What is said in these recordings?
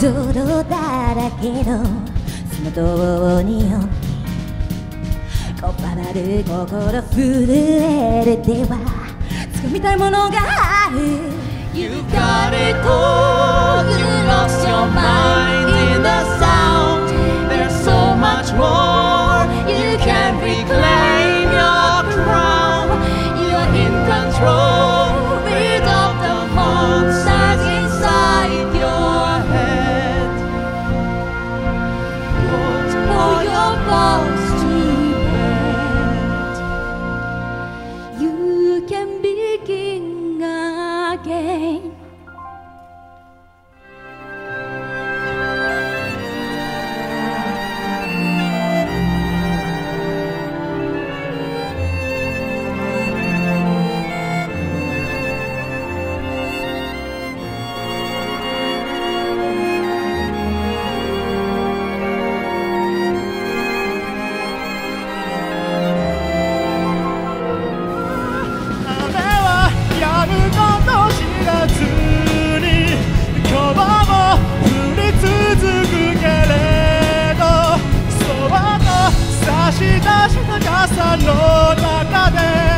泥だらけのその道によこばらる心震えるでは掴みたいものがある You got it all, you lost your mind in the sound. There's so much more, 差し出した傘の中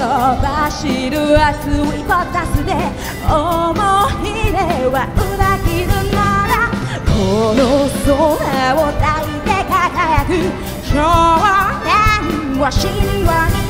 音走る熱いポタスで思い出は裏切るなら」この空を抱いて輝く少年は神話に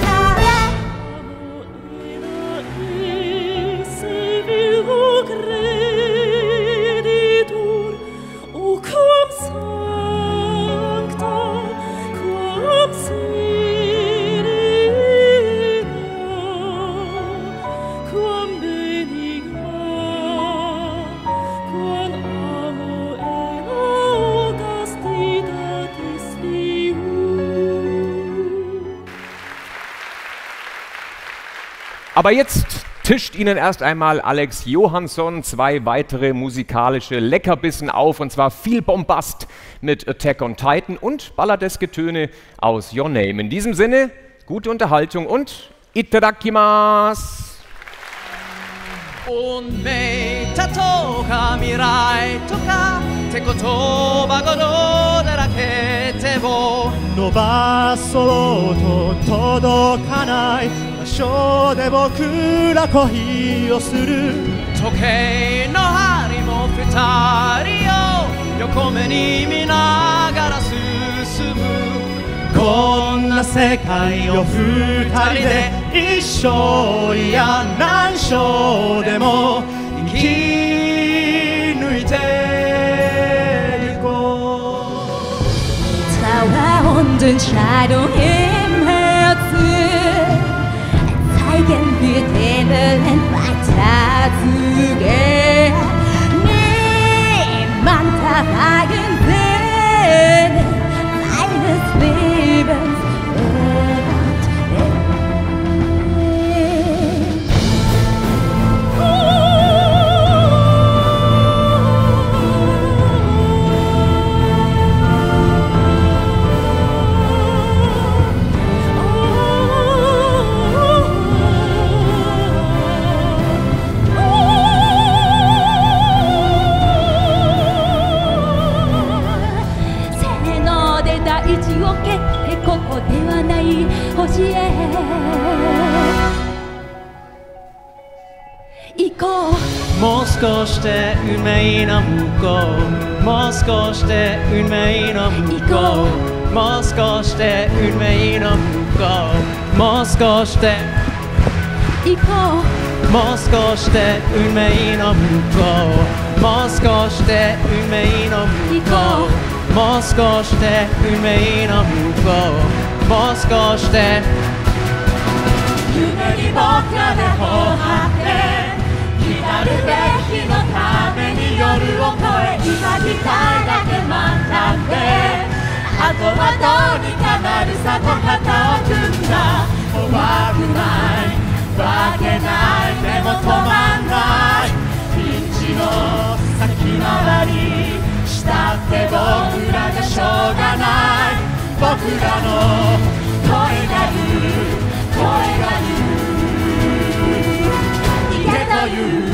Aber jetzt tischt Ihnen erst einmal Alex Johansson zwei weitere musikalische Leckerbissen auf und zwar viel Bombast mit Attack on Titan und ballerdeske Töne aus Your Name. In diesem Sinne, gute Unterhaltung und Itadakimasu! 運命たとか未来とかって言葉語だらけ でも伸ばそうと届かない場所で僕ら恋をする。時計の針も二人を横目に見ながら進む。こんな世界を二人で一生いや何生でも生き und Entscheidung im Herzen. Zeigen wir den Wellen weiter. 少しで運命の向こう。もう少しで運命の向こう。もう少しで運命の向こう。もう少しで行こう。もう少しで運命の向こう。もう少しで運命の向こう。もう少しで運命の向こう。もう少しで。夢に僕らで頬張って来旗を組んだ。怖くない。化けないでも止まんない。ピンチの先回りしたって僕らがしょうがない。僕らの声が言う声が言う逃げという。